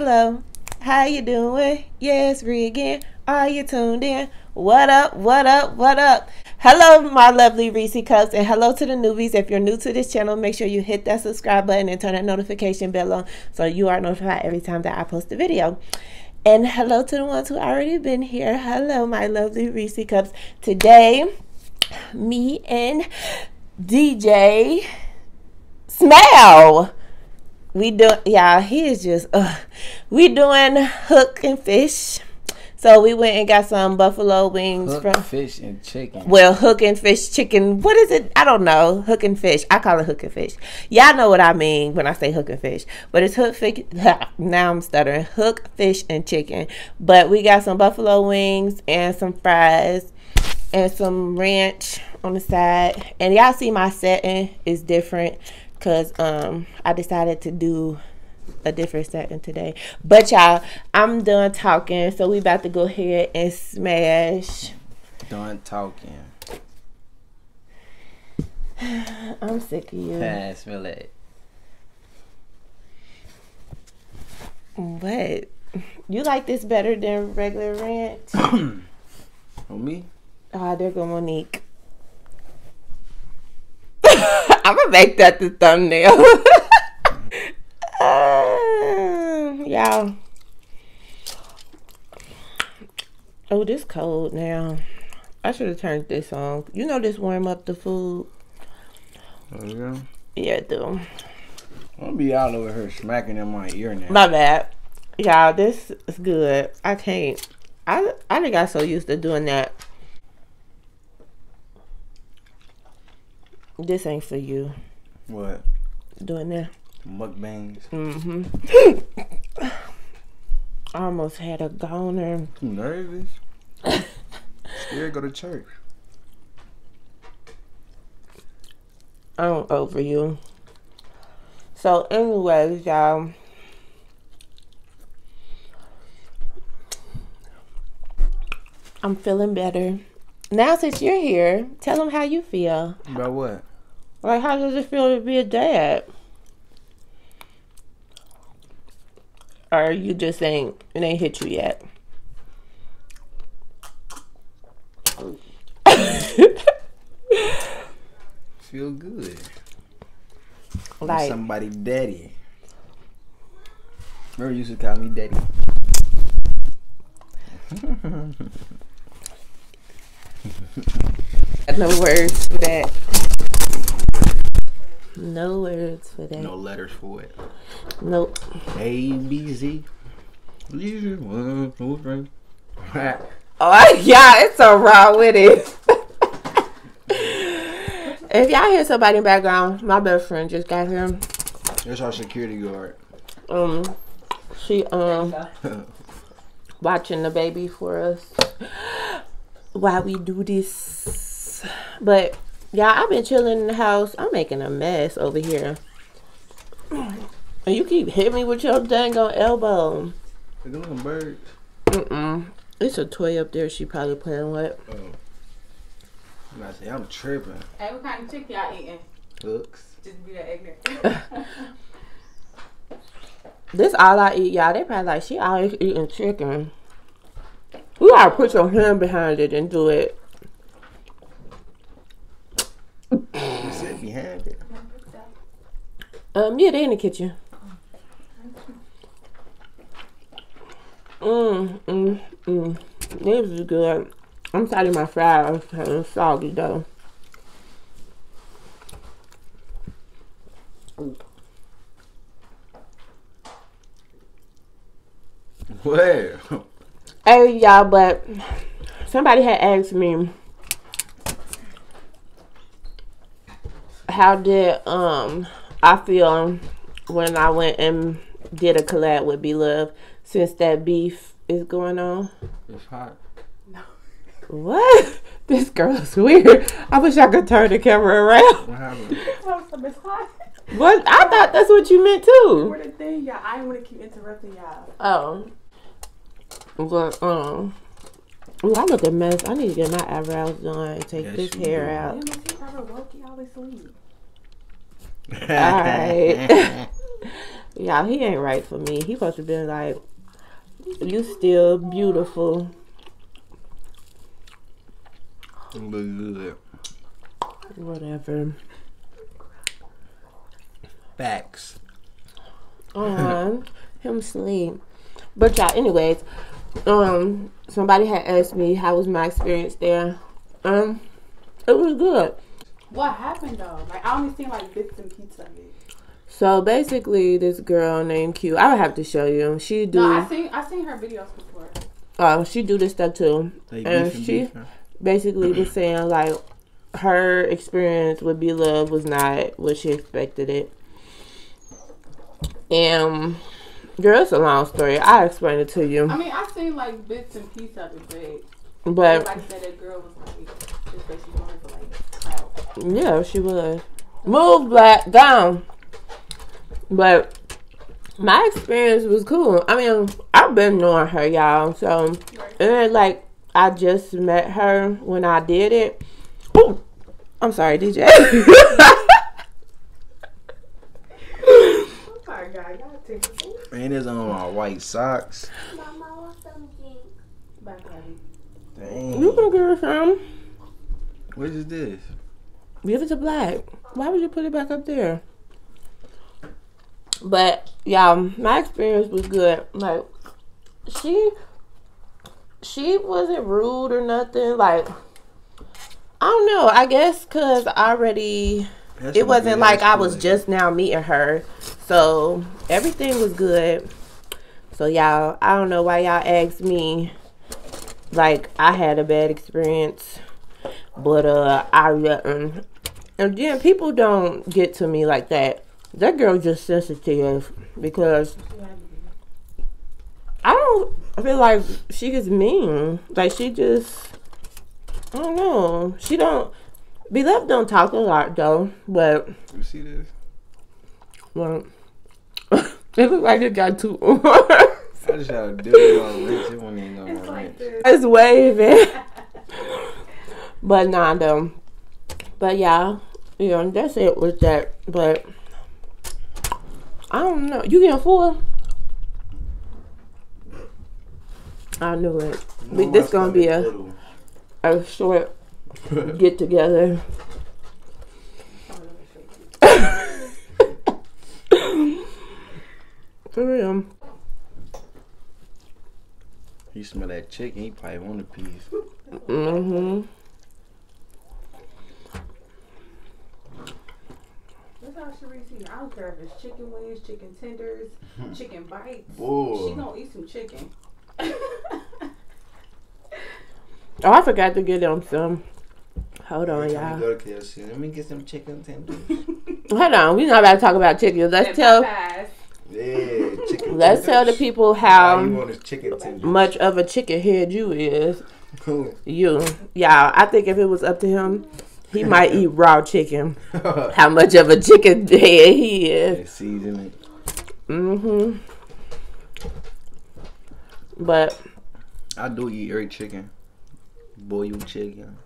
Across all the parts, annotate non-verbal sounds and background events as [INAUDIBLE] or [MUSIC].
hello. How you doing? Yes, Ree again. Are you tuned in? What up? What up? What up? Hello, my lovely Reese Cups, and hello to the newbies. If you're new to this channel, make sure you hit that subscribe button and turn that notification bell on so you are notified every time that I post a video. And hello to the ones who already been here. Hello, my lovely Reese Cups. Today, me and DJ Smell we do yeah he is just uh we doing hook and fish. So we went and got some buffalo wings Hook, from fish and chicken. well hook and fish chicken. What is it? I don't know. Hook and fish. I call it hook and fish. Y'all know what i mean when i say hook and fish. But it's hook fish [LAUGHS] now i'm stuttering. Hook fish and chicken. But we got some buffalo wings and some fries and some ranch on the side. And y'all see my setting is different because um I decided to do a different setting today. But y'all, I'm done talking, so we about to go ahead and smash. Done talking. [SIGHS] I'm sick of you. Pass, it. What? You like this better than regular ranch? [COUGHS] On me? Ah, there go Monique. I'm gonna make that the thumbnail. [LAUGHS] uh, y'all. Oh, this cold now. I should have turned this on. You know this warm up the food. There we go. Yeah, it do. I'm gonna be all over here smacking in my ear now. My bad. Y'all, this is good. I can't. I I think got so used to doing that. This ain't for you. What? Doing that. Mukbangs. Mm-hmm. I [COUGHS] almost had a goner. You nervous? Scared go to church. I'm over you. So, anyways, y'all. I'm feeling better. Now, since you're here, tell them how you feel. About what? Like, how does it feel to be a dad? Or you just saying it ain't hit you yet? [LAUGHS] Feel good. like, Somebody daddy. Remember you used to call me daddy. [LAUGHS] no words for that. No words for that. No letters for it. Nope. A B Z. Leisure, one, two, three. Oh, [LAUGHS] yeah, it's so raw with it. [LAUGHS] if y'all hear somebody in the background, my best friend just got here. That's our security guard. Um, she um [LAUGHS] watching the baby for us while we do this. But yeah, I've been chilling in the house. I'm making a mess over here. And you keep hitting me with your dang on elbow. Look at them birds. Mm-mm. It's a toy up there she probably playing with. Oh. I'm about to say, I'm tripping. Hey, what kind of chicken y'all eating? Hooks. Just be that ignorant. [LAUGHS] This all I eat, y'all. They probably like, she always eating chicken. You gotta put your hand behind it and do it. You sit behind it. Um, yeah, they in the kitchen. Mmm, mmm, mmm. This is good. I'm sorry my fries are soggy though. Where? Hey y'all, but somebody had asked me how did um I feel when I went and did a collab with Be Love since that beef is going on. It's hot. What? [LAUGHS] This girl is weird. I wish I could turn the camera around. What happened? oh, it's hot. What? I thought that's what you meant too. For the thing, y'all. I didn't want to keep interrupting y'all. Oh. But um Ooh, I look a mess. I need to get my eyebrows done and take Yes, this hair do. out. Damn, she probably woke you always sleep. Alright. [LAUGHS] Yeah, he ain't right for me. He supposed to be like, you still beautiful. Look good. Whatever. Facts. Um, him sleep. But y'all, anyways, um, somebody had asked me how was my experience there. Um, it was good. What happened though? Like I only seen like bits and pieces of it. So basically, this girl named Q, I would have to show you. She do, No, I seen I seen her videos before. oh, she do this stuff too. They And beefing, she- beefing. Basically, was saying like her experience with Be Love was not what she expected it. And girl, it's a long story. I'll explain it to you. I mean, I seen like bits and pieces of it, but But like I said, that girl was like just basically going for like clout. Yeah, she was. Move black down. But my experience was cool. I mean, I've been knowing her, y'all. So it ain't like I just met her when I did it. Ooh, I'm sorry, DJ. Oh my god, y'all Man, it's on my white socks. Mama wants something. back at it. Dang. you can her some. What is this? Give it to Black. Why would you put it back up there? But y'all, my experience was good. Like she, she wasn't rude or nothing. Like I don't know. I guess because I already, That's it wasn't like I was just now meeting her. So everything was good. So y'all, I don't know why y'all asked me. Like I had a bad experience, but uh, I didn't. And then people don't get to me like that. That girl just sensitive because I don't feel like she gets mean. Like she just I don't know. She don't Beloved don't talk a lot though, but You see this? well, [LAUGHS] it look like it got too [LAUGHS] I just had to do it on rich. It wasn't even on It's my like rich. this. it's waving. [LAUGHS] but nah though. But yeah, you know, that's it with that. But I don't know. You getting full? I knew it. No, this gonna be a, a short [LAUGHS] get together. [LAUGHS] For real. He smell that chicken. He probably want a piece. Mm-hmm. That's how Sherice eat. I don't care if it's chicken wings, chicken tenders, hmm. chicken bites. Boy. She gonna eat some chicken. [LAUGHS] Oh, I forgot to get them some. Hold on, Every y'all. Go to KFC. Let me get some chicken tenders. [LAUGHS] Hold on. We're not about to talk about chicken. Let's And tell Yeah, chicken. [LAUGHS] let's tell the people how want is chicken tenders. much of a chicken head you is. Cool. You. Yeah, I think if it was up to him, he might eat raw chicken. [LAUGHS] How much of a chicken head he is. Season it. Mm-hmm. But I do eat every chicken. Boiled chicken,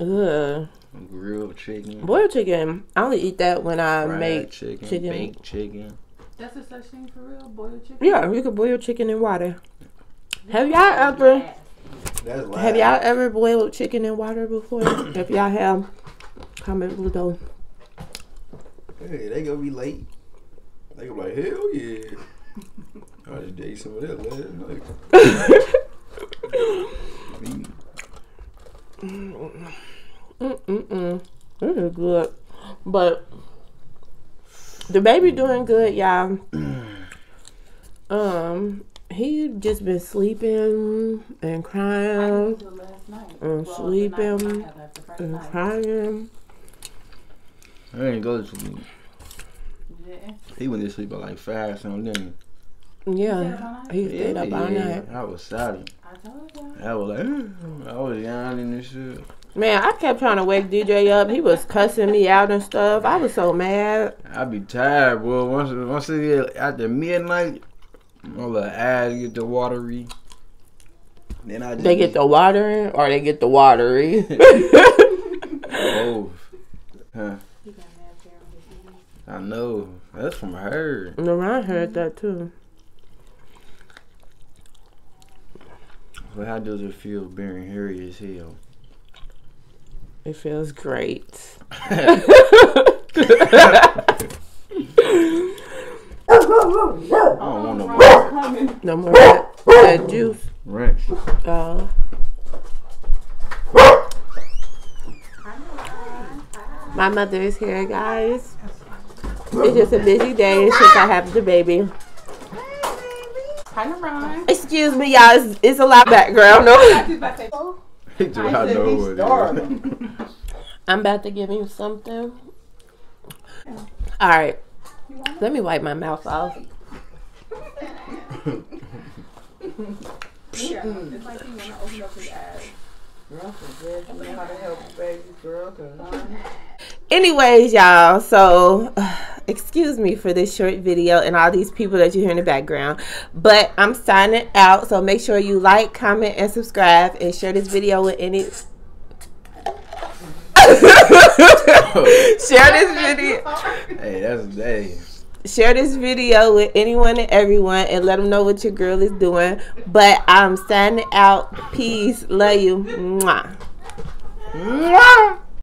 ugh. grilled chicken, boiled chicken, I only eat that when I fried make chicken, chicken. baked chicken. That's a such thing for real? Boiled chicken? Yeah, you can boil chicken in water. Have y'all ever That's loud. have y'all ever boiled chicken in water before? [COUGHS] if y'all have, comment below. Hey, they gonna be late. They gonna be like, hell yeah. I just ate some of that last night. Me. Mm-mm-mm. This is good. But the baby doing good, y'all. [CLEARS THROAT] um, he just been sleeping and crying last night. and Well, the night sleeping when I had left, the first and night. crying. I didn't go to sleep. You didn't? He went to sleep at like five something, didn't Yeah, he he? stayed up all night. I was sorry. I told you. I was like, I was yawning and shit. Man, I kept trying to wake DJ up. He was cussing me out and stuff. I was so mad. I be tired, bro. Once once it get after midnight, my the eyes get the watery. Then I just They get the watering or they get the watery. [LAUGHS] [LAUGHS] oh, Huh. He got mad hair on his knees. I know. That's from her. Naran heard that too. But how does it feel being hairy as hell? It feels great. [LAUGHS] I no more No that, that juice. ranch. Uh, my mother is here, guys. It's just a busy day since I have the baby. Hi, Naran. Excuse me, y'all. It's, it's a lot background. No, She's about to say, He do not know what. [LAUGHS] I'm about to give you something. All right, let me wipe my mouth off. It? Yeah. It's like you want to open up his eyes. Girl, so you know how to help babies, girl. 'cause Anyways, y'all, so [SIGHS] excuse me for this short video and all these people that you hear in the background, but I'm signing out. So make sure you like, comment, and subscribe, and share this video with any. [LAUGHS] [LAUGHS] share this video. Hey, that's hey. Share this video with anyone and everyone, and let them know what your girl is doing. But I'm signing out. Peace. Love you. Mwah. Mwah.